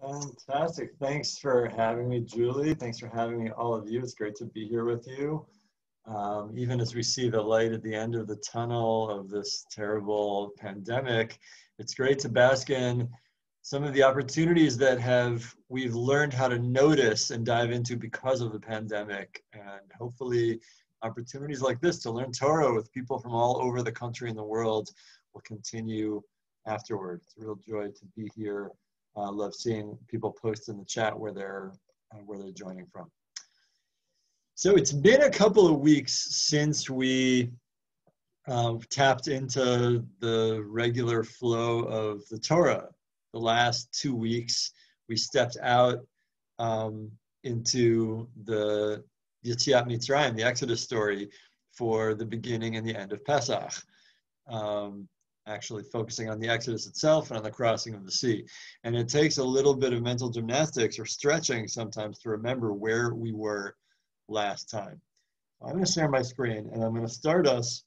Fantastic. Thanks for having me, Julie. Thanks for having me, all of you. It's great to be here with you. Um, even as we see the light at the end of the tunnel of this terrible pandemic, it's great to bask in some of the opportunities that have we've learned how to notice and dive into because of the pandemic and hopefully opportunities like this to learn torah with people from all over the country and the world will continue afterward it's a real joy to be here uh, love seeing people post in the chat where they're uh, where they're joining from so it's been a couple of weeks since we uh, tapped into the regular flow of the torah the last two weeks, we stepped out um, into the Yetziat Mitzrayim, the Exodus story, for the beginning and the end of Pesach. Um, actually focusing on the Exodus itself and on the crossing of the sea. And it takes a little bit of mental gymnastics or stretching sometimes to remember where we were last time. I'm going to share my screen and I'm going to start us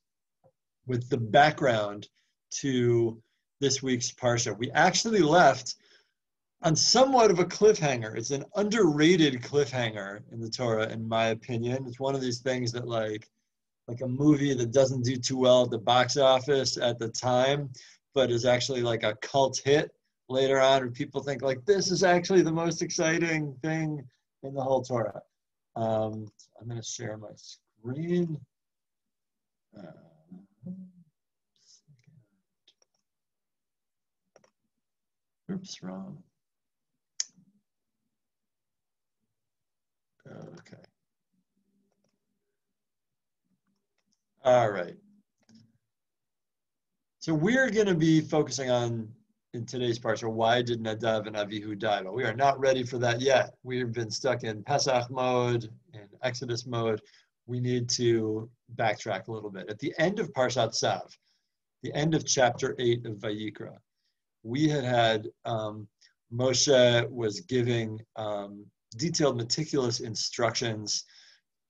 with the background to this week's Parsha. We actually left on somewhat of a cliffhanger. It's an underrated cliffhanger in the Torah, in my opinion. It's one of these things that like like a movie that doesn't do too well at the box office at the time, but is actually like a cult hit later on, and people think like this is actually the most exciting thing in the whole Torah. Um, I'm going to share my screen. Uh, Oops, wrong. Okay. All right. So we're going to be focusing on in today's parsha why did Nadav and Avihu die? But we are not ready for that yet. We've been stuck in Pesach mode and Exodus mode. We need to backtrack a little bit. At the end of Parshat Tzav, the end of chapter 8 of Vayikra, we had had um, Moshe was giving um, detailed, meticulous instructions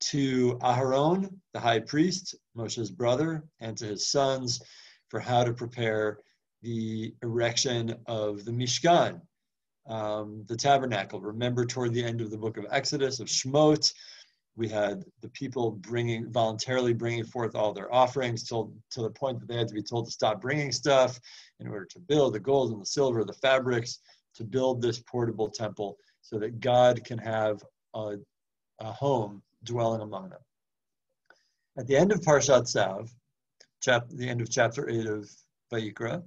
to Aharon, the high priest, Moshe's brother, and to his sons for how to prepare the erection of the Mishkan, um, the tabernacle. Remember, toward the end of the book of Exodus, of Shemot, we had the people bringing voluntarily bringing forth all their offerings till to the point that they had to be told to stop bringing stuff in order to build the gold and the silver, the fabrics, to build this portable temple so that God can have a, a home dwelling among them. At the end of Parshat Tzav, chap, the end of chapter 8 of Vayikra,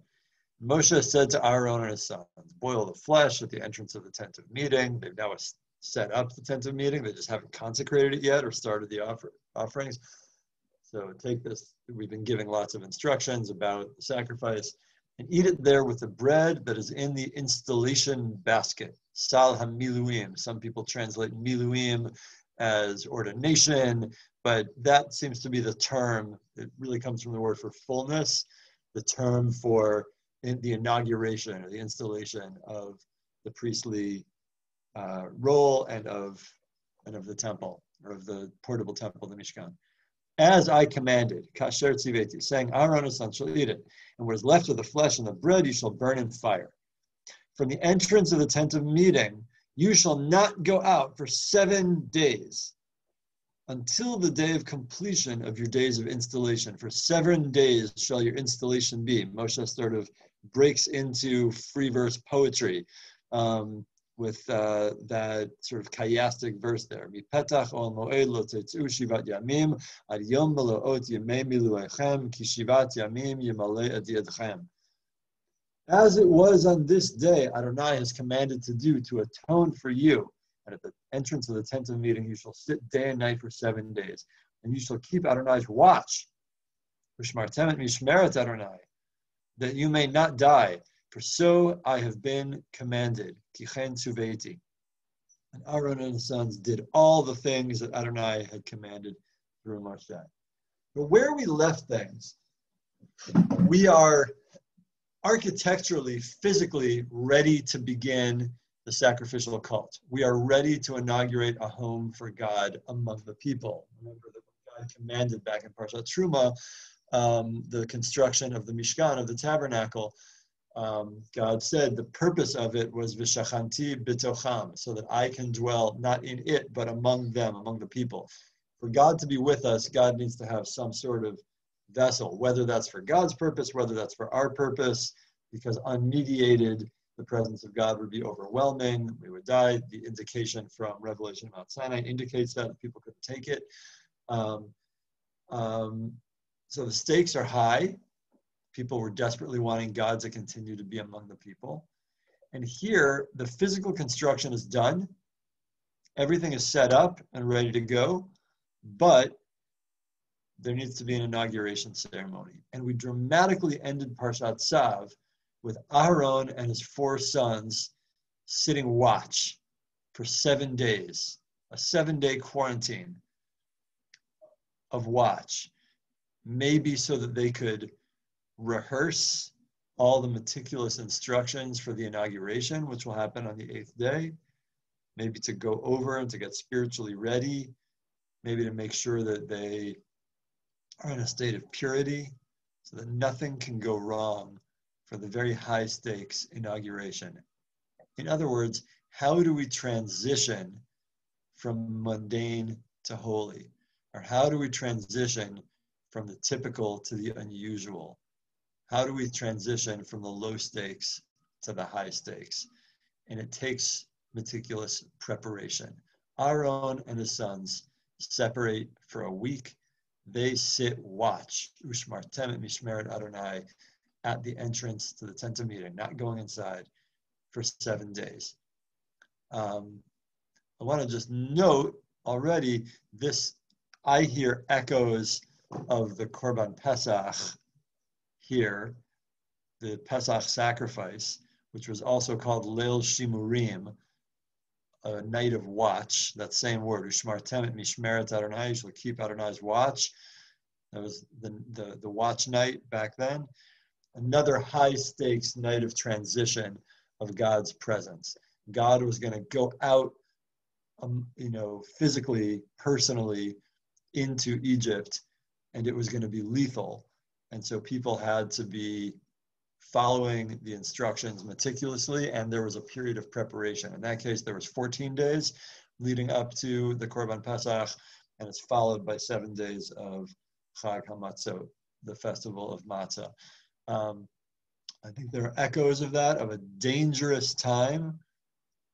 Moshe said to Aaron and his sons, boil the flesh at the entrance of the tent of meeting. They've now set up the tent of meeting. They just haven't consecrated it yet or started the offer, offerings. So take this, we've been giving lots of instructions about the sacrifice and eat it there with the bread that is in the installation basket. Sal hamiluim. Some people translate miluim as ordination, but that seems to be the term. It really comes from the word for fullness, the term for in the inauguration or the installation of the priestly uh, role and of and of the temple or of the portable temple, the Mishkan. As I commanded, kasher tziveti, saying, Aaron and son shall eat it, and what is left of the flesh and the bread you shall burn in fire. From the entrance of the tent of meeting, you shall not go out for seven days until the day of completion of your days of installation. For seven days shall your installation be. Moshe sort of breaks into free verse poetry. Um, with uh, that sort of chiastic verse there. Mipetach ol moed lo tetzu shivat yamim ad yom miluechem ki shivat yamim ad As it was on this day, Adonai has commanded to do to atone for you. And at the entrance of the tent of meeting, you shall sit day and night for seven days. And you shall keep Adonai's watch. Mishmeret Adonai, that you may not die. For so I have been commanded. Kichen Suveti. And Aaron and his sons did all the things that Adonai had commanded through Moshe. But where we left things, we are architecturally, physically ready to begin the sacrificial cult. We are ready to inaugurate a home for God among the people. Remember that God commanded back in Parshat Truma um, the construction of the Mishkan, of the tabernacle, um, God said the purpose of it was v'shachanti bitocham, so that I can dwell not in it, but among them, among the people. For God to be with us, God needs to have some sort of vessel, whether that's for God's purpose, whether that's for our purpose, because unmediated, the presence of God would be overwhelming. We would die. The indication from Revelation Mount Sinai indicates that people couldn't take it. Um, um, so the stakes are high. People were desperately wanting God to continue to be among the people. And here, the physical construction is done. Everything is set up and ready to go, but there needs to be an inauguration ceremony. And we dramatically ended Parshat Tzav with Aaron and his four sons sitting watch for seven days, a seven day quarantine of watch, maybe so that they could rehearse all the meticulous instructions for the inauguration, which will happen on the eighth day, maybe to go over and to get spiritually ready, maybe to make sure that they are in a state of purity so that nothing can go wrong for the very high stakes inauguration. In other words, how do we transition from mundane to holy? Or how do we transition from the typical to the unusual? How do we transition from the low stakes to the high stakes? And it takes meticulous preparation. Aaron and his sons separate for a week. They sit watch, Ushmartem Mishmeret Adonai, at the entrance to the tent of meeting, not going inside for seven days. Um, I want to just note already this, I hear echoes of the Korban Pesach here, the Pesach sacrifice, which was also called Leil Shimurim, a night of watch, that same word, Ushmartem Mishmeret Adonai, shall keep Adonai's watch. That was the, the, the watch night back then another high stakes night of transition of God's presence. God was going to go out, um, you know, physically, personally into Egypt, and it was going to be lethal. And so people had to be following the instructions meticulously, and there was a period of preparation. In that case, there was 14 days leading up to the Korban Pesach, and it's followed by seven days of Chag HaMatzot, the festival of matzah. Um, I think there are echoes of that, of a dangerous time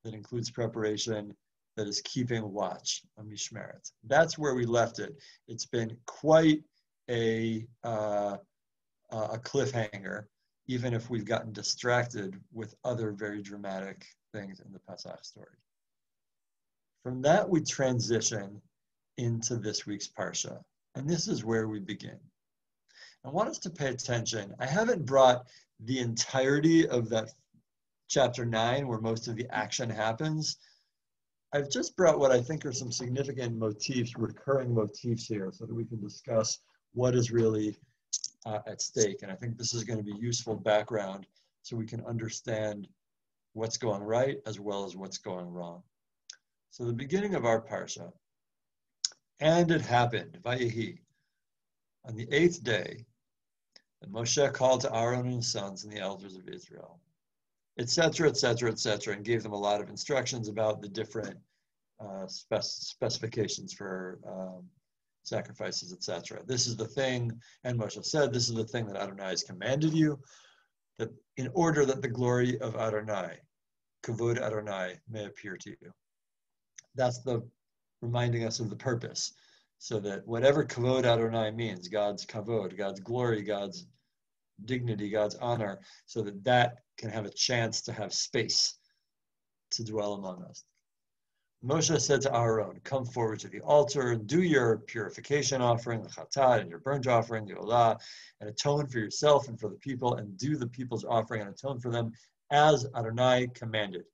that includes preparation that is keeping watch on Mishmeret. That's where we left it. It's been quite a, uh, a cliffhanger, even if we've gotten distracted with other very dramatic things in the Pesach story. From that, we transition into this week's Parsha. And this is where we begin. I want us to pay attention. I haven't brought the entirety of that chapter nine where most of the action happens. I've just brought what I think are some significant motifs, recurring motifs here, so that we can discuss what is really uh, at stake. And I think this is going to be useful background so we can understand what's going right as well as what's going wrong. So the beginning of our parsha, and it happened, Vayehi, on the eighth day, and Moshe called to Aaron and his sons and the elders of Israel, etc., etc., etc., and gave them a lot of instructions about the different uh, spec- specifications for um, sacrifices, etc. This is the thing, and Moshe said, this is the thing that Adonai has commanded you, that in order that the glory of Adonai, kavod Adonai, may appear to you. That's the reminding us of the purpose so that whatever kavod Adonai means, God's kavod, God's glory, God's dignity, God's honor, so that that can have a chance to have space to dwell among us. Moshe said to Aaron, Come forward to the altar and do your purification offering, the chatat, and your burnt offering, the olah, and atone for yourself and for the people, and do the people's offering and atone for them as Adonai commanded,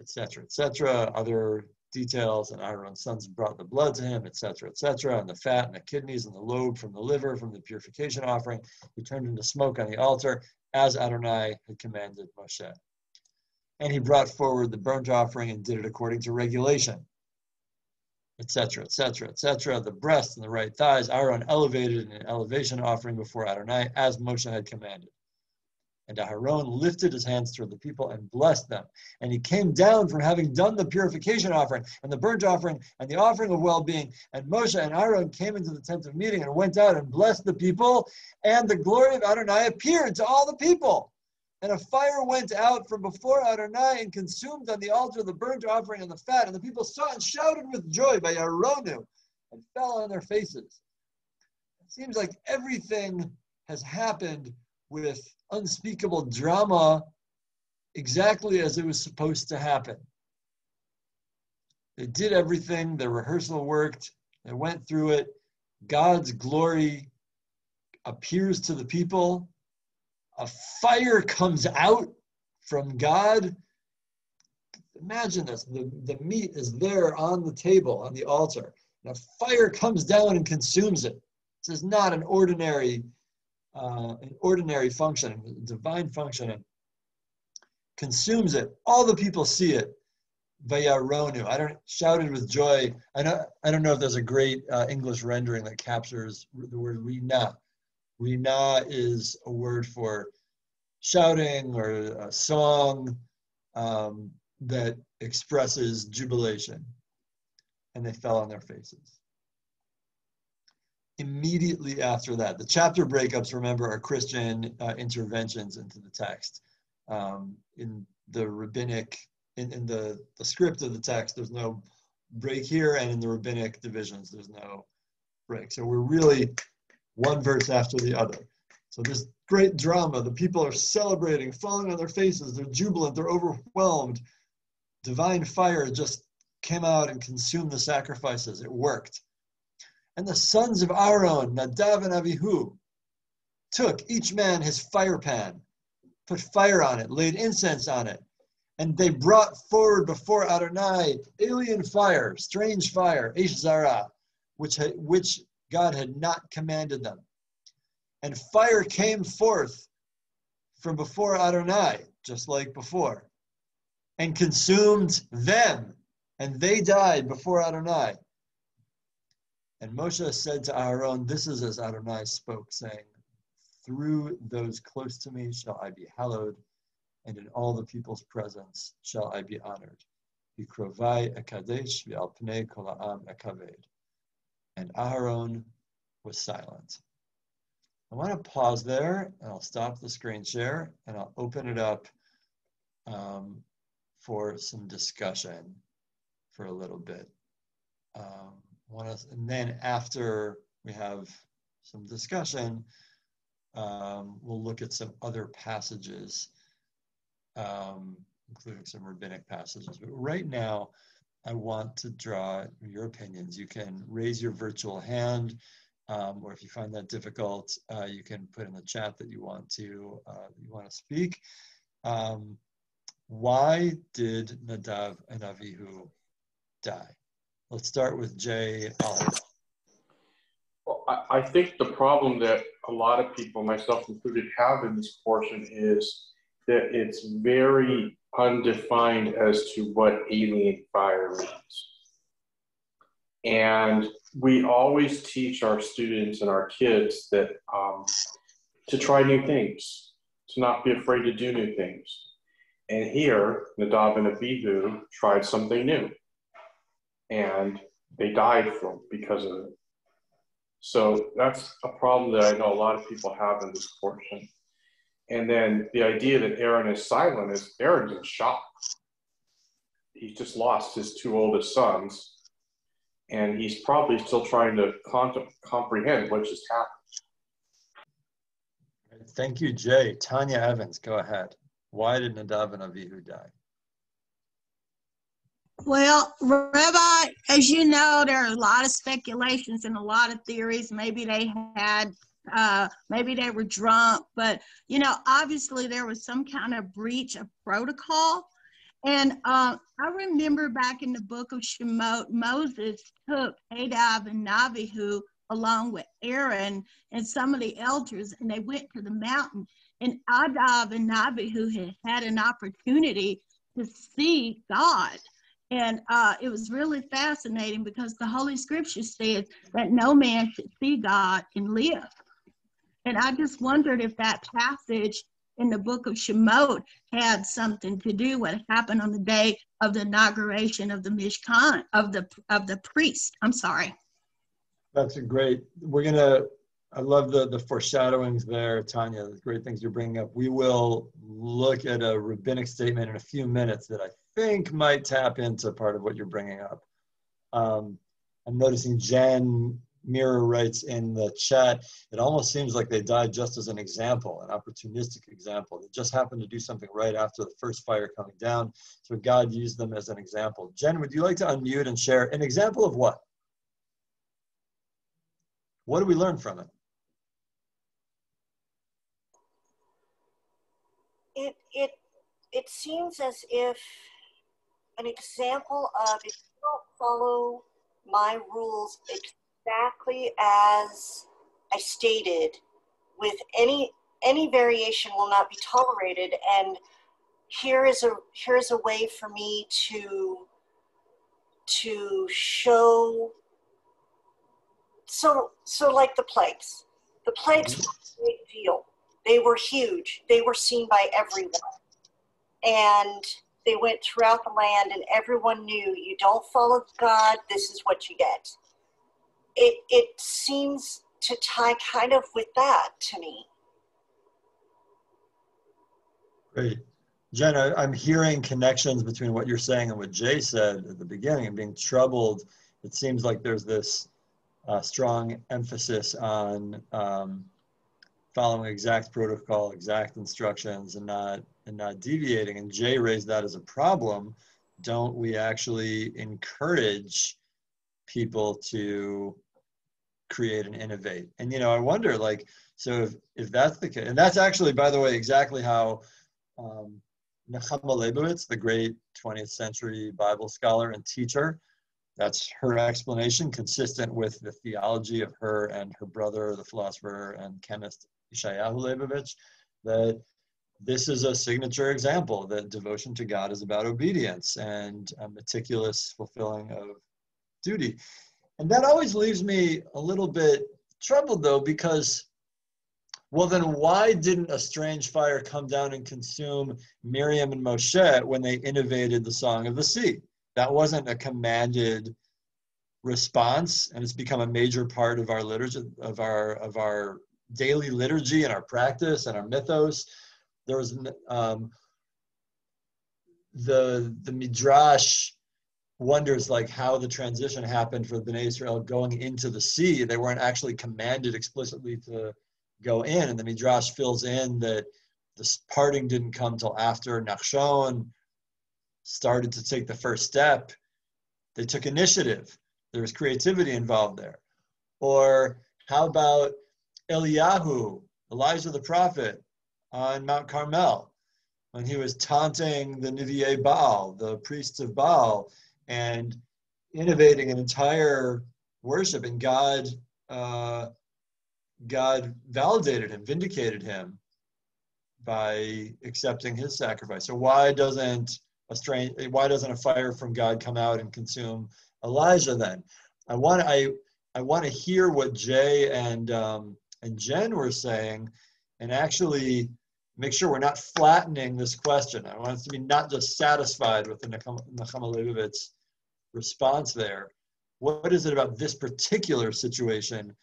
etc., etc. Other details, and Aaron's sons brought the blood to him, etc., etc., and the fat and the kidneys and the lobe from the liver from the purification offering. He turned into smoke on the altar, as Adonai had commanded Moshe. And he brought forward the burnt offering and did it according to regulation, etc., etc., etc. The breast and the right thighs, Aaron elevated in an elevation offering before Adonai, as Moshe had commanded. And Aharon lifted his hands toward the people and blessed them. And he came down from having done the purification offering and the burnt offering and the offering of well being. And Moshe and Aaron came into the tent of meeting and went out and blessed the people. And the glory of Adonai appeared to all the people. And a fire went out from before Adonai and consumed on the altar the burnt offering and the fat. And the people saw and shouted with joy Vayaronu and fell on their faces. It seems like everything has happened with unspeakable drama exactly as it was supposed to happen. They did everything, their rehearsal worked, they went through it. God's glory appears to the people. A fire comes out from God. Imagine this the, the meat is there on the table, on the altar. And a fire comes down and consumes it. This is not an ordinary uh, an ordinary function, a divine function, consumes it. All the people see it. Vayaronu. I don't shouted with joy. I know. I don't know if there's a great uh, English rendering that captures the word rina. Rina is a word for shouting or a song um, that expresses jubilation, and they fell on their faces immediately after that. The chapter breakups, remember, are Christian uh, interventions into the text. Um, in the rabbinic, in, in the, the script of the text, there's no break here, and in the rabbinic divisions, there's no break. So we're really one verse after the other. So this great drama, the people are celebrating, falling on their faces, they're jubilant, they're overwhelmed. Divine fire just came out and consumed the sacrifices. It worked. And the sons of Aaron, Nadav and Avihu, took each man his fire pan, put fire on it, laid incense on it, and they brought forward before Adonai alien fire, strange fire, Eish Zara, which, which God had not commanded them. And fire came forth from before Adonai, just like before, and consumed them, and they died before Adonai. And Moshe said to Aaron, This is as Adonai spoke, saying, Through those close to me shall I be hallowed, and in all the people's presence shall I be honored. Ekadesh ekaved. And Aaron was silent. I want to pause there, and I'll stop the screen share, and I'll open it up um, for some discussion for a little bit. Um, want to, and then after we have some discussion, um, we'll look at some other passages, um, including some rabbinic passages. But right now, I want to draw your opinions. You can raise your virtual hand, um, or if you find that difficult, uh, you can put in the chat that you want to uh, you want to speak. Um, why did Nadav and Avihu die? Let's start with Jay Well, I, I think the problem that a lot of people, myself included, have in this portion is that it's very undefined as to what alien fire means. And we always teach our students and our kids that um, to try new things, to not be afraid to do new things. And here, Nadav and Abihu tried something new and they died from because of it. So that's a problem that I know a lot of people have in this portion. And then the idea that Aaron is silent is Aaron's in shock. He's just lost his two oldest sons, and he's probably still trying to comprehend what just happened. Thank you, Jay. Tanya Evans, go ahead. Why did Nadav and Avihu die? Well, Rabbi, as you know, there are a lot of speculations and a lot of theories. Maybe they had, uh, maybe they were drunk, but you know, obviously there was some kind of breach of protocol. And uh, I remember back in the book of Shemot, Moses took Nadab and Abihu along with Aaron and some of the elders, and they went to the mountain. And Nadab and Abihu had had an opportunity to see God and uh, it was really fascinating because the Holy Scripture says that no man should see God and live. And I just wondered if that passage in the book of Shemot had something to do with what happened on the day of the inauguration of the Mishkan of the of the priest. I'm sorry. That's a great. We're gonna. I love the the foreshadowings there, Tanya. The great things you're bringing up. We will look at a rabbinic statement in a few minutes that I think might tap into part of what you're bringing up. Um, I'm noticing Jen Mirror writes in the chat, it almost seems like they died just as an example, an opportunistic example. They just happened to do something right after the first fire coming down. So God used them as an example. Jen, would you like to unmute and share an example of what? What do we learn from it? It, it, it seems as if an example of if you don't follow my rules exactly as I stated, with any any variation will not be tolerated. And here is a here is a way for me to to show so so like the plagues. The plagues mm-hmm. were a big deal. They were huge. They were seen by everyone. And they went throughout the land and everyone knew you don't follow God, this is what you get it it seems to tie kind of with that to me. Great. Jenna, I'm hearing connections between what you're saying and what Jay said at the beginning and being troubled. It seems like there's this uh, strong emphasis on um, following exact protocol, exact instructions, and not and not deviating. And Jay raised that as a problem. Don't we actually encourage people to create and innovate. And you know, I wonder, like, so if if that's the case, and that's actually, by the way, exactly how um, Nechama Leibowitz, the great 20th century Bible scholar and teacher, that's her explanation, consistent with the theology of her and her brother, the philosopher and chemist Yeshayahu Leibowitz, that this is a signature example that devotion to God is about obedience and meticulous fulfilling of duty. And that always leaves me a little bit troubled though, because, well, then why didn't a strange fire come down and consume Miriam and Moshe when they innovated the Song of the Sea? That wasn't a commanded response, and it's become a major part of our liturgy, of our of our daily liturgy and our practice and our mythos. There was um, the the midrash wonders like how the transition happened for the Bnei Israel going into the sea. They weren't actually commanded explicitly to go in, and the Midrash fills in that the parting didn't come till after Nachshon started to take the first step. They took initiative. There was creativity involved there. Or how about Eliyahu, Elijah the prophet, on Mount Carmel, when he was taunting the Nivi'e Baal, the priests of Baal, and innovating an entire worship and god uh, god validated him vindicated him by accepting his sacrifice so why doesn't a strange why doesn't a fire from god come out and consume elijah then i want i i want to hear what jay and um, and jen were saying and actually make sure we're not flattening this question. I want us to be not just satisfied with the Nechama Leibowitz response there. What is it about this particular situation?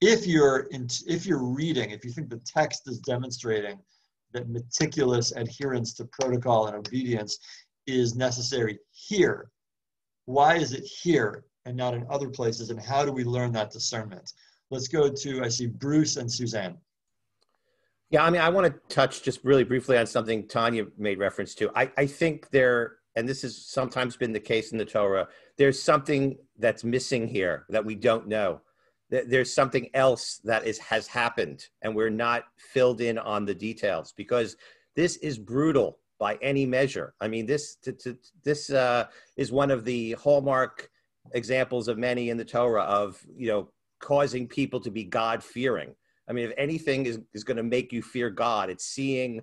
If you're in, if you're reading, if you think the text is demonstrating that meticulous adherence to protocol and obedience is necessary here, why is it here and not in other places? And how do we learn that discernment? Let's go to I see Bruce and Suzanne. Yeah, I mean, I want to touch just really briefly on something Tanya made reference to. I, I think there and this has sometimes been the case in the Torah, there's something that's missing here that we don't know. There's something else that is has happened, and we're not filled in on the details because this is brutal by any measure. I mean, this to, to, this uh, is one of the hallmark examples of many in the Torah of you know causing people to be God fearing. I mean, if anything is, is going to make you fear God, it's seeing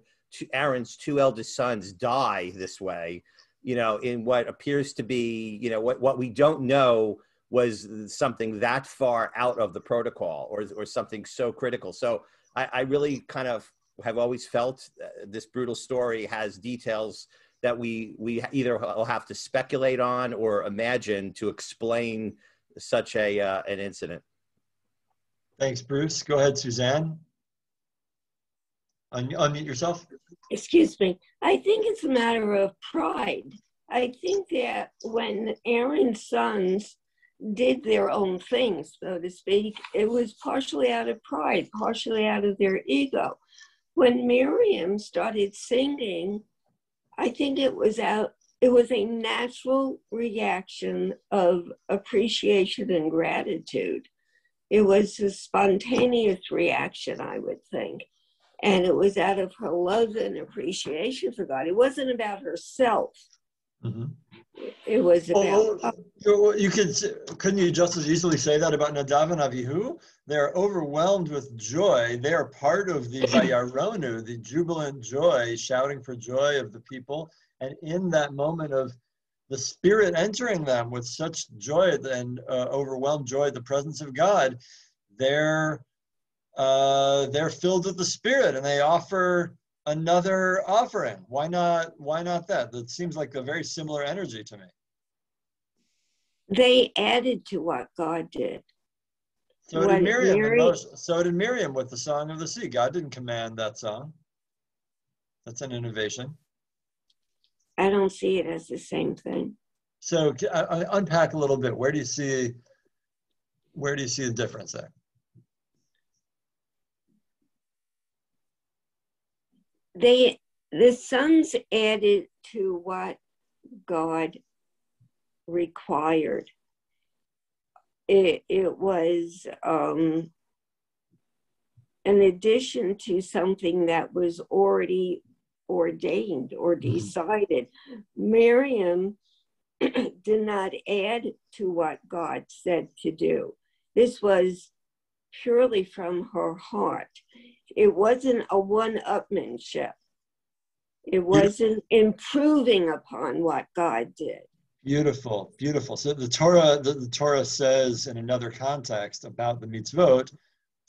Aaron's two eldest sons die this way you know, in what appears to be, you know, what, what we don't know was something that far out of the protocol or, or something so critical. So I, I really kind of have always felt uh, this brutal story has details that we we either will have to speculate on or imagine to explain such a uh, an incident. Thanks, Bruce. Go ahead, Suzanne. Un- unmute yourself. excuse me, I think it's a matter of pride. I think that when Aaron's sons did their own things, so to speak, it was partially out of pride, partially out of their ego. When Miriam started singing, I think it was out, it was a natural reaction of appreciation and gratitude. It was a spontaneous reaction, I would think and it was out of her love and appreciation for God. It wasn't about herself. Mhm. It was about Well, you- you could, s- couldn't you just as easily say that about Nadav and Avihu? They're overwhelmed with joy. They are part of the Vayaronu, the jubilant joy, shouting for joy of the people. And in that moment of the Spirit entering them with such joy and uh, overwhelmed joy the presence of God, they're uh, they're filled with the Spirit and they offer another offering. Why not? Why not that? That seems like a very similar energy to me. they added to what God did. So What did Miriam. and Mary- Moses- so did Miriam with the Song of the Sea. God didn't command that song. That's an innovation. I don't see it as the same thing. So I- I- unpack a little bit. Where do you see? Where do you see the difference there? They the sons added to what God required. It it was um an addition to something that was already ordained or Mhm. decided. Miriam did not add to what God said to do. This was purely from her heart. It wasn't a one upmanship, it wasn't improving upon what God did. Beautiful, beautiful. So the Torah, the, the Torah says in another context about the mitzvot,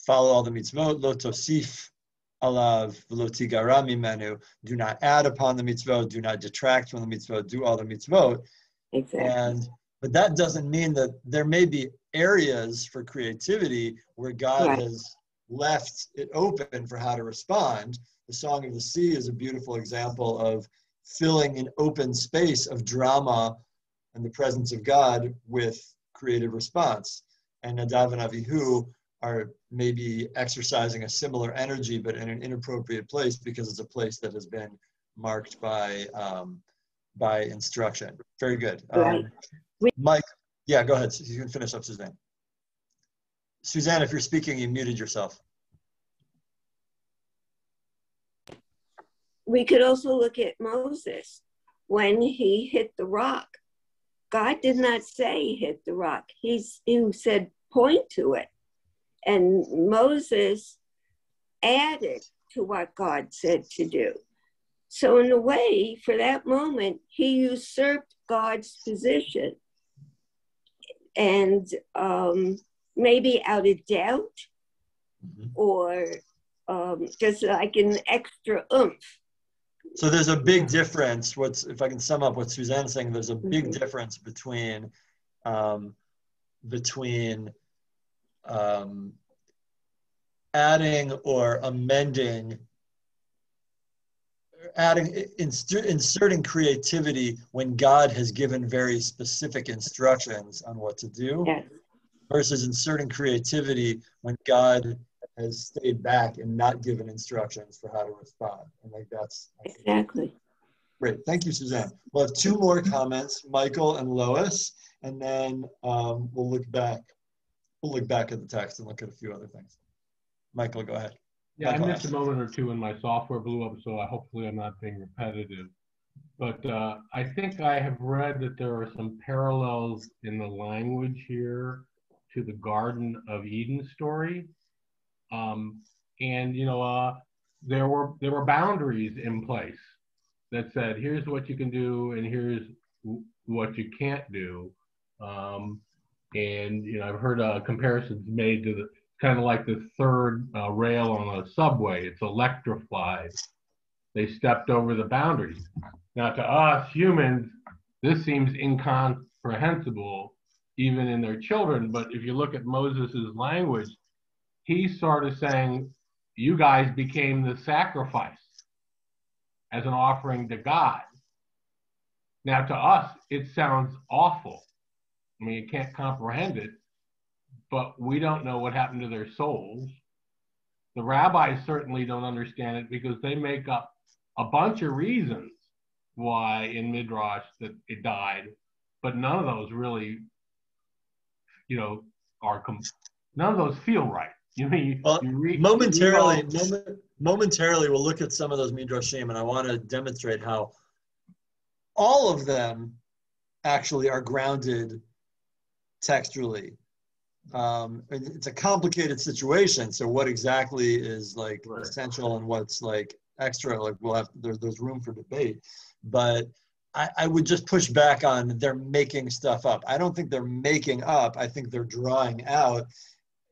follow all the mitzvot, lo tosif alav v'lo mimenu. Do not add upon the mitzvot, do not detract from the mitzvot, do all the mitzvot. Exactly. And but that doesn't mean that there may be areas for creativity where God Right. has left it open for how to respond. The Song of the Sea is a beautiful example of filling an open space of drama and the presence of God with creative response. And Nadav and Avihu are maybe exercising a similar energy, but in an inappropriate place because it's a place that has been marked by um, by instruction. Very good. Um, Mike, yeah, go ahead. You can finish up, Suzanne. Suzanne, if you're speaking, you muted yourself. we could also look at Moses when he hit the rock. God did not say hit the rock. He's, he said point to it. And Moses added to what God said to do. So, in a way, for that moment, he usurped God's position. And um, maybe out of doubt Mhm. or um, just like an extra oomph. So there's a big difference. What's if I can sum up what Suzanne's saying? There's a big Mhm. difference between um, between um, adding or amending, adding instu- inserting creativity when God has given very specific instructions on what to do, Yes. Versus inserting creativity when God has stayed back and not given instructions for how to respond. And like that's Exactly. Great, thank you, Suzanne. We'll have two more comments, Michael and Lois, and then um, we'll look back. We'll look back at the text and look at a few other things. Michael, go ahead. Yeah, I Michael missed a moment or two when my software blew up, so I, hopefully I'm not being repetitive. But uh, I think I have read that there are some parallels in the language here to the Garden of Eden story. Um, and you know, uh, there were there were boundaries in place that said, here's what you can do, and here's w- what you can't do. Um, and you know, I've heard uh, comparisons made to the kind of like the third uh, rail on a subway. It's electrified. They stepped over the boundaries. Now, to us humans, this seems incomprehensible, even in their children. But if you look at Moses' language, he's sort of saying, You guys became the sacrifice as an offering to God. Now, to us, it sounds awful. I mean, you can't comprehend it, but we don't know what happened to their souls. The rabbis certainly don't understand it because they make up a bunch of reasons why in Midrash that it died, but none of those really, you know, are com- none of those feel right. You mean Well, you read momentarily, you all- moment, momentarily, we'll look at some of those midrashim, and I want to demonstrate how all of them actually are grounded textually. Um, and it's a complicated situation. So, what exactly is like Right. essential and what's like extra? Like, we'll have there's there's room for debate, but. I, I would just push back on they're making stuff up. I don't think they're making up. I think they're drawing out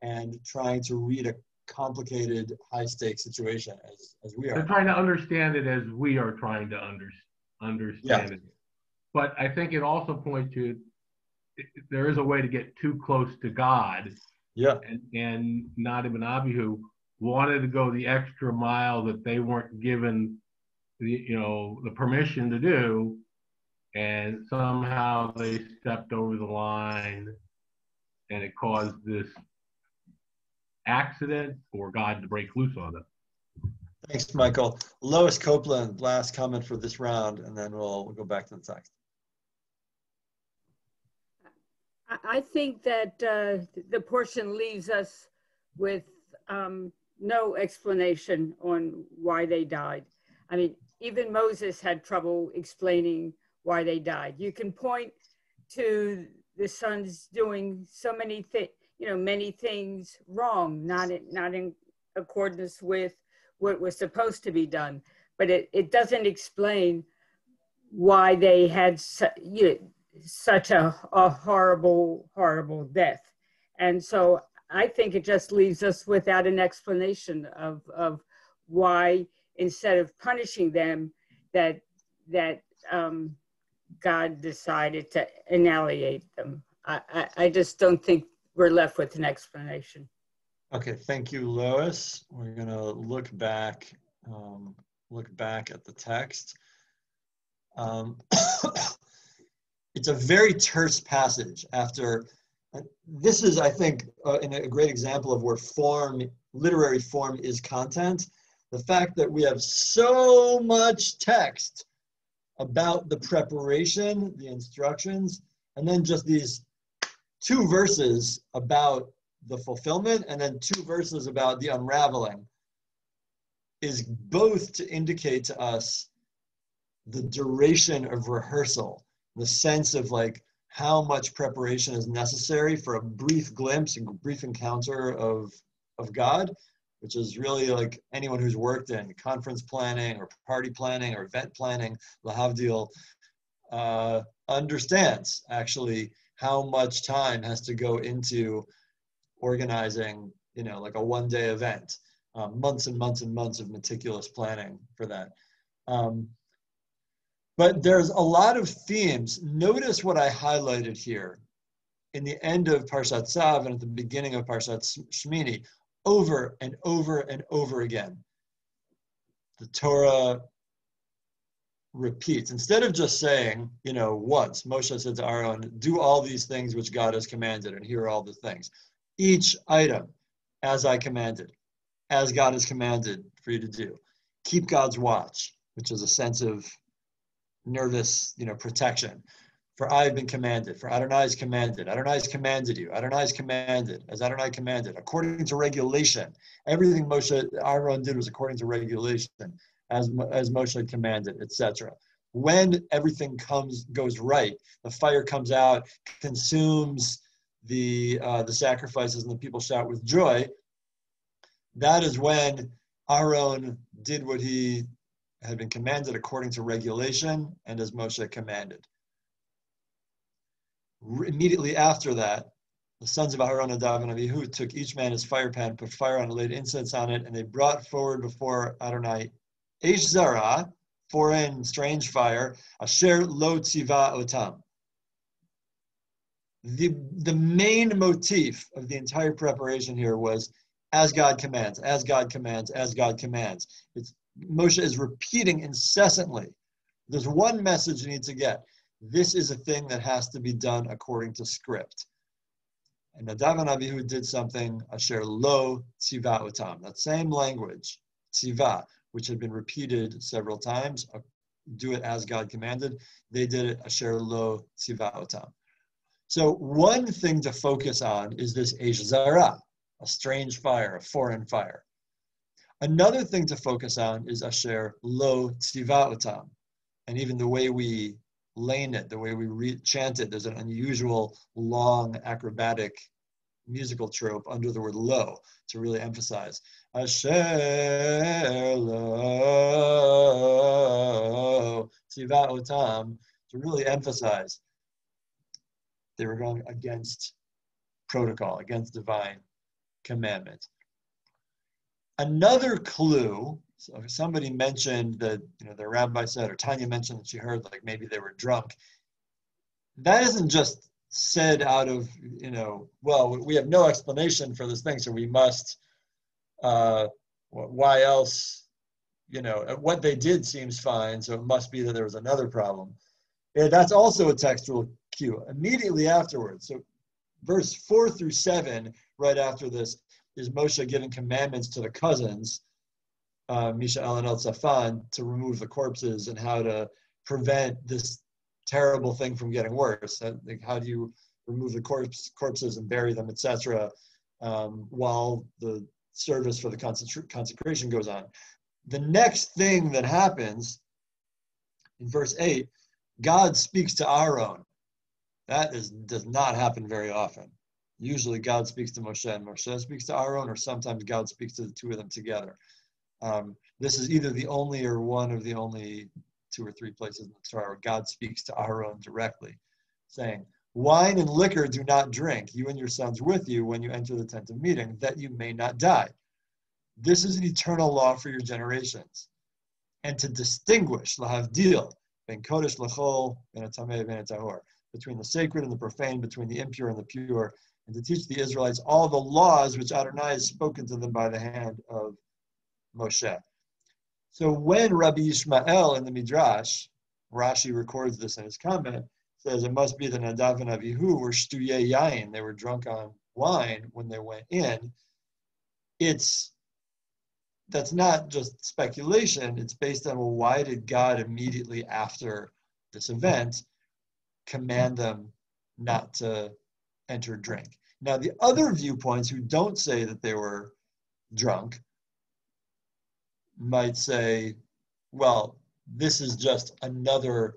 and trying to read a complicated, high stakes situation as, as we are. They're trying to understand it as we are trying to under, understand it. But I think it also points to there is a way to get too close to God, Yeah, and, and Nadab and Abihu wanted to go the extra mile that they weren't given the you know the permission to do, and somehow they stepped over the line, and it caused this accident for God to break loose on them. thanks, Michael. Lois Copeland, last comment for this round, and then we'll, we'll go back to the text. I- I think that uh, the portion leaves us with um, no explanation on why they died. I mean, even Moses had trouble explaining why they died. You can point to the sons doing so many things, you know, many things wrong, not in, not in accordance with what was supposed to be done. But it, it doesn't explain why they had, su- you know, such a, a horrible, horrible death. And so I think it just leaves us without an explanation of, of why, instead of punishing them, that that um, God decided to annihilate them. I, I, I just don't think we're left with an explanation. Okay, thank you, Lois. We're gonna look back, um, look back at the text. Um, it's a very terse passage after, this is, I think, uh, a great example of where form, literary form is content. The fact that we have so much text about the preparation, the instructions, and then just these two verses about the fulfillment and then two verses about the unraveling is both to indicate to us the duration of rehearsal, the sense of like how much preparation is necessary for a brief glimpse and brief encounter of, of God, which is really like anyone who's worked in conference planning or party planning or event planning, Lahavdil, uh, understands actually how much time has to go into organizing, you know, like a one day event, um, months and months and months of meticulous planning for that. Um, but there's a lot of themes. Notice what I highlighted here in the end of Parshat Tzav and at the beginning of Parshat Shmini, over and over and over again. The Torah repeats. Instead of just saying, you know, once, Moshe said to Aaron, do all these things which God has commanded, and here are all the things. Each item, as I commanded, as God has commanded for you to do. Keep God's watch, which is a sense of nervous, you know, protection. For I have been commanded, for Adonai is commanded. Adonai has commanded you. Adonai is commanded, as Adonai commanded, according to regulation. Everything Moshe Aaron did was according to regulation, as as Moshe commanded, etc. When everything comes goes right, the fire comes out, consumes the uh, the sacrifices, and the people shout with joy. That is when Aaron did what he had been commanded according to regulation and as Moshe commanded. Immediately after that, the sons of Aharon, Nadav, and Abihu took each man his fire pan, put fire on it, laid incense on it, and they brought forward before Adonai Eish Zara, foreign strange fire, Asher Lo Tziva Otam. The, the main motif of the entire preparation here was as God commands, as God commands, as God commands. It's, Moshe is repeating incessantly. There's one message you need to get. This is a thing that has to be done according to script. And Nadav and Abihu did something, asher lo tziva utam. That same language, tziva, which had been repeated several times, uh, do it as God commanded. They did it, asher lo tziva utam. So one thing to focus on is this Eish Zara, a strange fire, a foreign fire. Another thing to focus on is Asher Lo Tziva Utam. And even the way we lein it, the way we re- chant it, there's an unusual, long, acrobatic musical trope under the word lo to really emphasize. Asher lo tziva otam to really emphasize they were going against protocol, against divine commandment. Another clue so somebody mentioned that, you know, the rabbi said, or Tanya mentioned that she heard like maybe they were drunk. That isn't just said out of, you know, well, we have no explanation for this thing, so we must, uh, why else, you know, what they did seems fine, so it must be that there was another problem. Yeah, that's also a textual cue. Immediately afterwards, so verse four through seven, right after this, is Moshe giving commandments to the cousins uh, Mishael and El Safan to remove the corpses and how to prevent this terrible thing from getting worse. Like how do you remove the corpse, corpses and bury them, etc., um, while the service for the consecration goes on. The next thing that happens in verse 8, God speaks to Aaron. That is, does not happen very often. Usually God speaks to Moshe and Moshe speaks to Aaron, or sometimes God speaks to the two of them together. Um, this is either the only or one of the only two or three places in the Torah where God speaks to Aaron directly, saying, Wine and liquor do not drink, you and your sons with you, when you enter the tent of meeting, that you may not die. This is an eternal law for your generations. And to distinguish, lahavdil, ben kodesh lechol, ben atameh, ben tahor, between the sacred and the profane, between the impure and the pure, and to teach the Israelites all the laws which Adonai has spoken to them by the hand of Moshe. So when Rabbi Yishmael in the Midrash, Rashi records this in his comment, says it must be the Nadav and Avihu were shtuye yain, they were drunk on wine when they went in. It's that's not just speculation, it's based on well, why did God immediately after this event command them not to enter drink? Now, the other viewpoints who don't say that they were drunk might say, well, this is just another,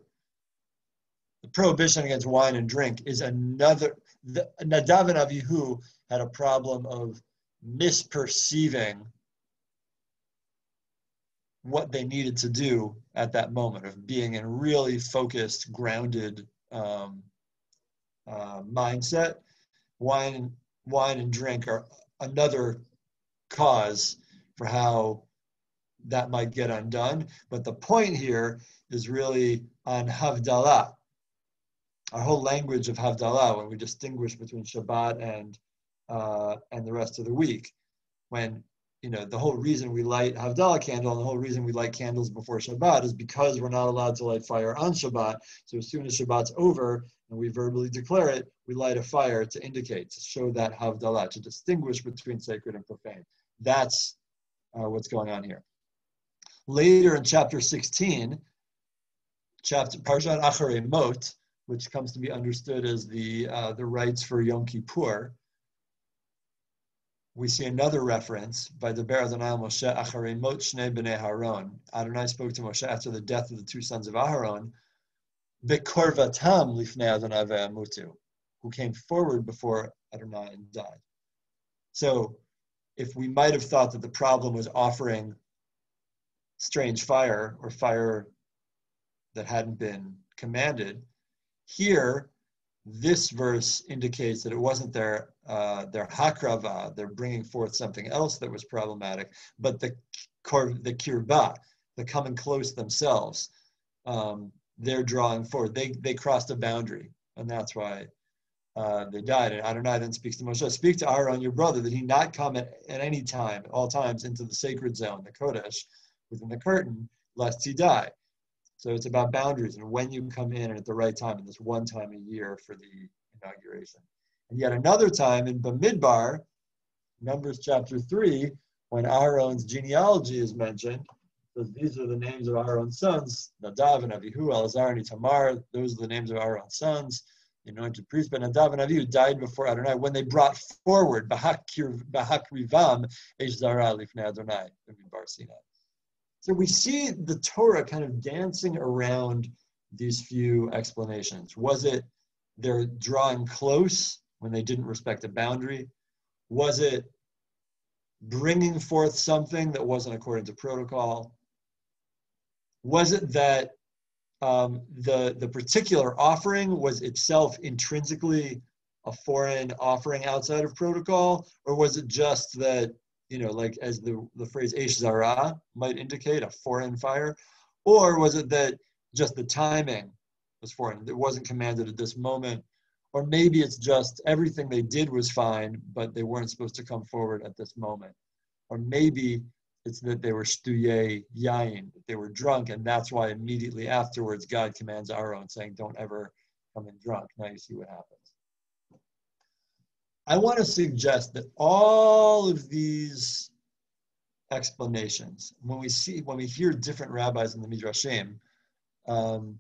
the prohibition against wine and drink is another, the, Nadav and Avihu had a problem of misperceiving what they needed to do at that moment, of being in really focused, grounded um, uh, mindset. Wine, wine and drink are another cause for how that might get undone. But the point here is really on Havdalah. Our whole language of Havdalah, when we distinguish between Shabbat and uh, and the rest of the week, when you know the whole reason we light Havdalah candle and the whole reason we light candles before Shabbat is because we're not allowed to light fire on Shabbat. So as soon as Shabbat's over and we verbally declare it, we light a fire to indicate, to show that Havdalah, to distinguish between sacred and profane. That's uh, what's going on here. Later in chapter 16, chapter Parshat Acharei Mot, which comes to be understood as the uh, the rites for Yom Kippur, we see another reference by the Ber Adonai Moshe Acharei Mot Shnei Bnei Haron. Adonai spoke to Moshe after the death of the two sons of Aharon, Bekorvatam Lifnei Adonai Ve'amutu, who came forward before Adonai and died. So, if we might have thought that the problem was offering strange fire or fire that hadn't been commanded. Here, this verse indicates that it wasn't their uh, their hakrava, they're bringing forth something else that was problematic, but the the kirba, the coming close themselves, um, they're drawing forward. They they crossed a boundary, and that's why uh, they died. And Adonai then speaks to Moshe, speak to Aaron, your brother, that he not come at, at any time, at all times, into the sacred zone, the Kodesh, within the curtain, lest he die. So it's about boundaries and when you come in at the right time, and this one time a year for the inauguration. And yet another time in Bamidbar, Numbers chapter 3, when Aaron's genealogy is mentioned, because these are the names of Aaron's sons, Nadav and Avihu, Elazar and Itamar, those are the names of Aaron's sons the anointed priest, but Nadav and Avihu died before Adonai when they brought forward Bahak Rivam Eish Zara Lifnei Adonai, Bar Sinai. So we see the Torah kind of dancing around these few explanations. Was it they're drawing close when they didn't respect a boundary? Was it bringing forth something that wasn't according to protocol? Was it that um, the, the particular offering was itself intrinsically a foreign offering outside of protocol, or was it just that, you know, like as the, the phrase Eish Zara might indicate, a foreign fire? Or was it that just the timing was foreign? It wasn't commanded at this moment. Or maybe it's just everything they did was fine, but they weren't supposed to come forward at this moment. Or maybe it's that they were stuye yain, that they were drunk, and that's why immediately afterwards God commands Aaron, saying, "Don't ever come in drunk." Now you see what happens. I want to suggest that all of these explanations, when we see, when we hear different rabbis in the midrashim um,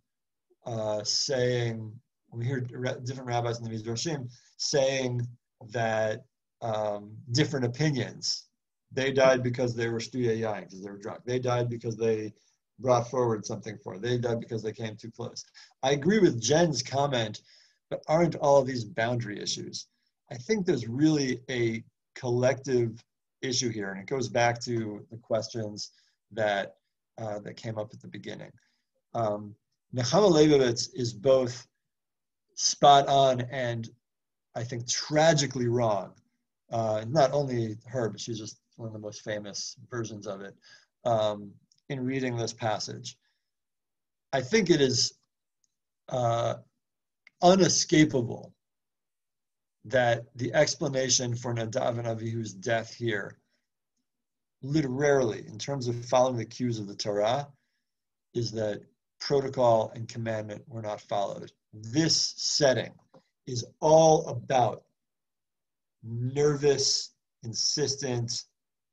uh, saying, we hear different rabbis in the midrashim saying that um, different opinions they died because they were stuya because they were drunk. They died because they brought forward something for. They died because they came too close. I agree with Jen's comment, but aren't all of these boundary issues? I think there's really a collective issue here, and it goes back to the questions that uh, that came up at the beginning. Um, Nechama Leibovitz is both spot on and I think tragically wrong. Uh, not only her, but she's just one of the most famous versions of it, um, in reading this passage. I think it is uh, unescapable that the explanation for Nadav and Avihu's death here, literally, in terms of following the cues of the Torah, is that protocol and commandment were not followed. This setting is all about nervous, insistent,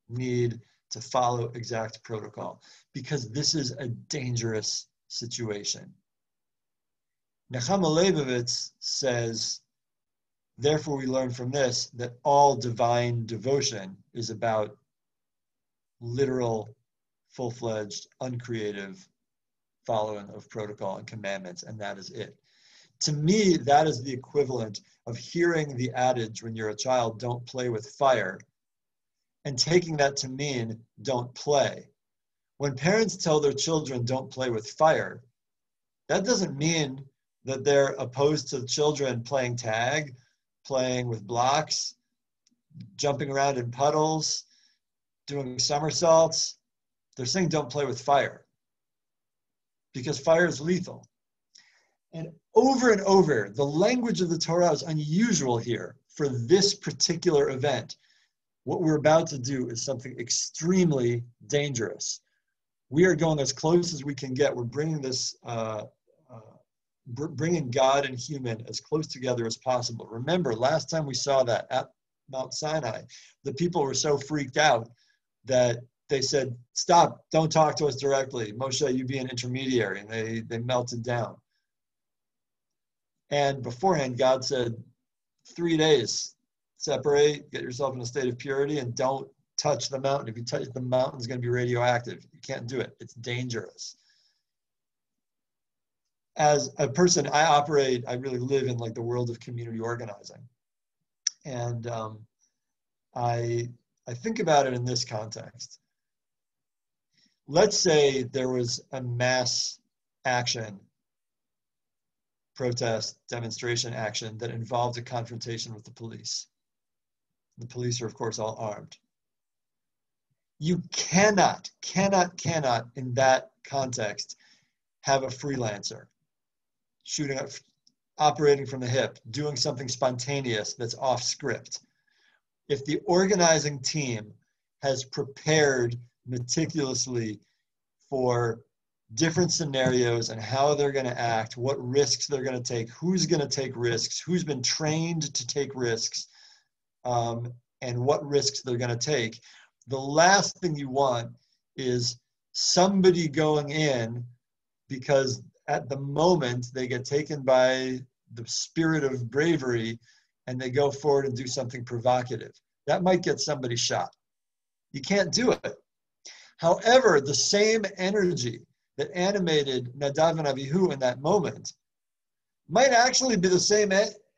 need to follow exact protocol because this is a dangerous situation. Nechama Leibovitz says, therefore we learn from this that all divine devotion is about literal, full-fledged, uncreative following of protocol and commandments, and that is it. To me, that is the equivalent of hearing the adage when you're a child, don't play with fire, and taking that to mean don't play. When parents tell their children don't play with fire, that doesn't mean that they're opposed to children playing tag, playing with blocks, jumping around in puddles, doing somersaults. They're saying don't play with fire because fire is lethal. And over and over, the language of the Torah is unusual here for this particular event what we're about to do is something extremely dangerous. We are going as close as we can get. We're bringing this, uh, bringing God and human as close together as possible. Remember, last time we saw that at Mount Sinai, the people were so freaked out that they said, "Stop! Don't talk to us directly, Moshe. You be an intermediary," and they they melted down. And beforehand, God said, three days separate, get yourself in a state of purity, and don't touch the mountain. If you touch the mountain, it's going to be radioactive. You can't do it. It's dangerous. As a person, I operate, I really live in like the world of community organizing. And um, I, I think about it in this context. Let's say there was a mass action, protest, demonstration action that involved a confrontation with the police The police are, of course, all armed. You cannot, cannot, cannot, in that context, have a freelancer shooting up, operating from the hip, doing something spontaneous that's off script. If the organizing team has prepared meticulously for different scenarios and how they're going to act, what risks they're going to take, who's going to take risks, who's been trained to take risks, um, and what risks they're going to take. The last thing you want is somebody going in because at the moment they get taken by the spirit of bravery and they go forward and do something provocative. That might get somebody shot. You can't do it. However, the same energy that animated Nadav and Avihu in that moment might actually be the same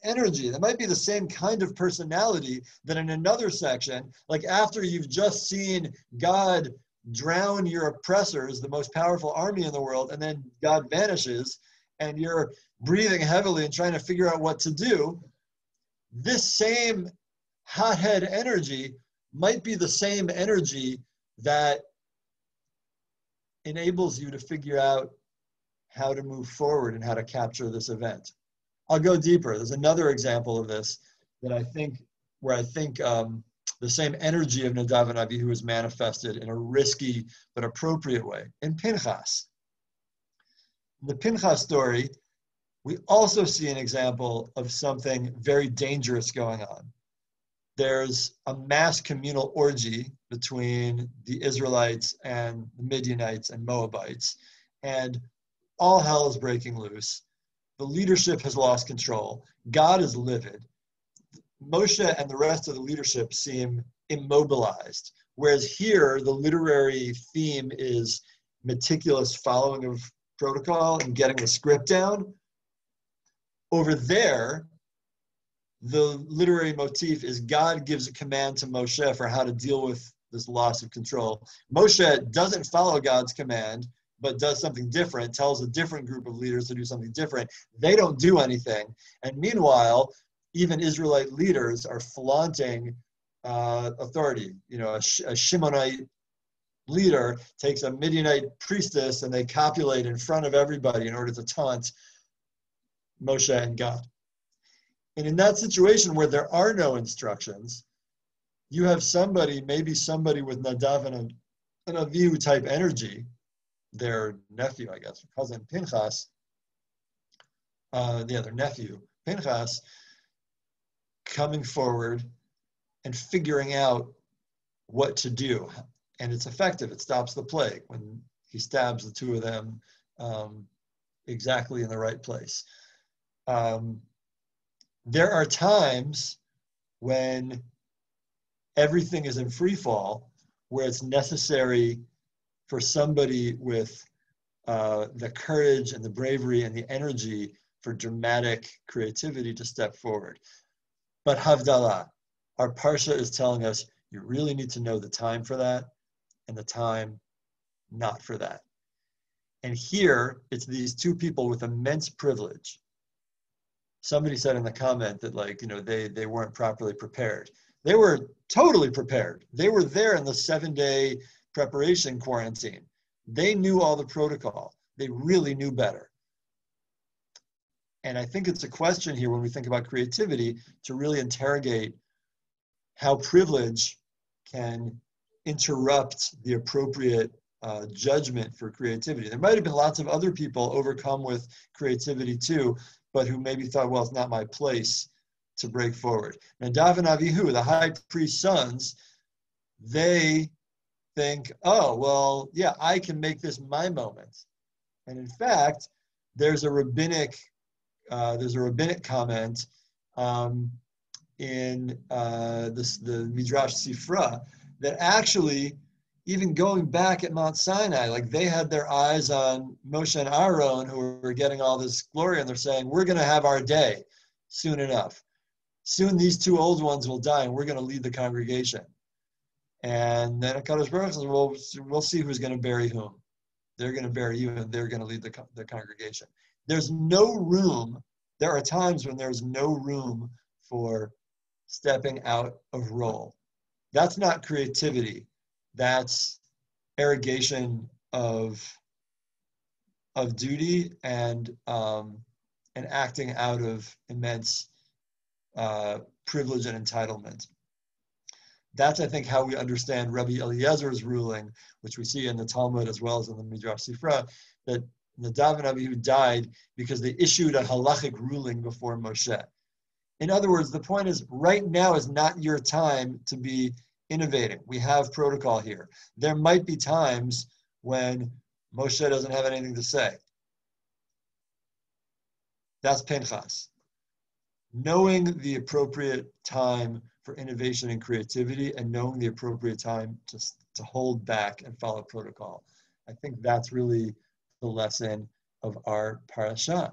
energy. That might be the same kind of personality that in another section, like after you've just seen God drown your oppressors, the most powerful army in the world, and then God vanishes, and you're breathing heavily and trying to figure out what to do, this same hothead energy might be the same energy that enables you to figure out how to move forward and how to capture this event. I'll go deeper. There's another example of this that I think, where I think um, the same energy of Nadav and Avihu is manifested in a risky but appropriate way in Pinchas. In the Pinchas story, we also see an example of something very dangerous going on there's a mass communal orgy between the Israelites and the Midianites and Moabites, and all hell is breaking loose. The leadership has lost control. God is livid. Moshe and the rest of the leadership seem immobilized. Whereas here, the literary theme is meticulous following of protocol and getting the script down. Over there, the literary motif is God gives a command to Moshe for how to deal with this loss of control. Moshe doesn't follow God's command, but does something different, tells a different group of leaders to do something different. They don't do anything. And meanwhile, even Israelite leaders are flaunting uh, authority. You know, a, a Shimonite leader takes a Midianite priestess and they copulate in front of everybody in order to taunt Moshe and God. And in that situation where there are no instructions, you have somebody, maybe somebody with Nadav and, an Avihu type energy, their nephew, I guess, cousin Pinchas, uh, the other nephew, Pinchas, coming forward and figuring out what to do. And it's effective. It stops the plague when he stabs the two of them um, exactly in the right place. Um, there are times when everything is in free fall where it's necessary for somebody with uh, the courage and the bravery and the energy for dramatic creativity to step forward. But Havdalah, our Parsha is telling us you really need to know the time for that and the time not for that. And here, it's these two people with immense privilege. Somebody said in the comment that like you know they they weren't properly prepared. They were totally prepared. They were there in the seven day preparation quarantine. They knew all the protocol. They really knew better and i think it's a question here when we think about creativity to really interrogate how privilege can interrupt the appropriate uh, judgment for creativity. There might have been lots of other people overcome with creativity too, but who maybe thought, well, it's not my place to break forward. Nadav and Avihu, the high priest's sons, they think, oh, well, yeah, I can make this my moment. And in fact, there's a rabbinic, uh, there's a rabbinic comment um, in uh, this, the Midrash Sifra that actually even going back at Mount Sinai, like they had their eyes on Moshe and Aaron who were getting all this glory, and they're saying, We're going to have our day soon enough. Soon these two old ones will die, and we're going to lead the congregation. And then Kadosh Baruch says, Well, we'll see who's going to bury whom. They're going to bury you, and they're going to lead the, the congregation. There's no room. There are times when there's no room for stepping out of role. That's not creativity. That's arrogation of of duty and um, and acting out of immense uh, privilege and entitlement. That's, I think, how we understand Rabbi Eliezer's ruling, which we see in the Talmud as well as in the Midrash Sifra, that Nadav and Abihu died because they issued a halachic ruling before Moshe. In other words, the point is right now is not your time to be innovating. We have protocol here. There might be times when Moshe doesn't have anything to say. That's Pinchas. Knowing the appropriate time for innovation and creativity and knowing the appropriate time to, to hold back and follow protocol. I think that's really the lesson of our parasha.